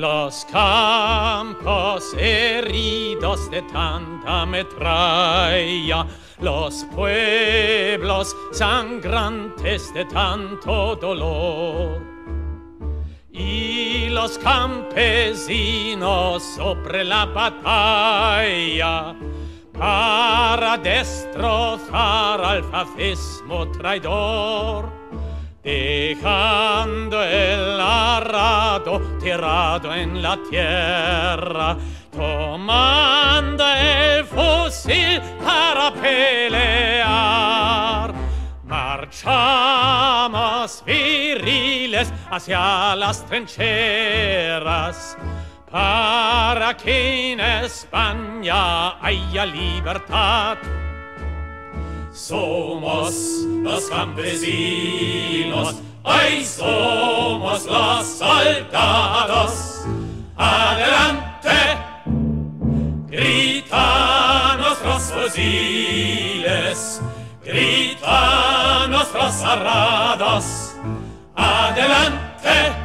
Los campos heridos de tanta metralla, los pueblos sangrantes de tanto dolor, y los campesinos sobre la batalla para destrozar al fascismo traidor dejando tirado en la tierra, tomando el fusil para pelear. Marchamos viriles hacia las trincheras, para que en España haya libertad. Somos los campesinos, hoy somos los soldados. fusiles grita nostras arradas adelante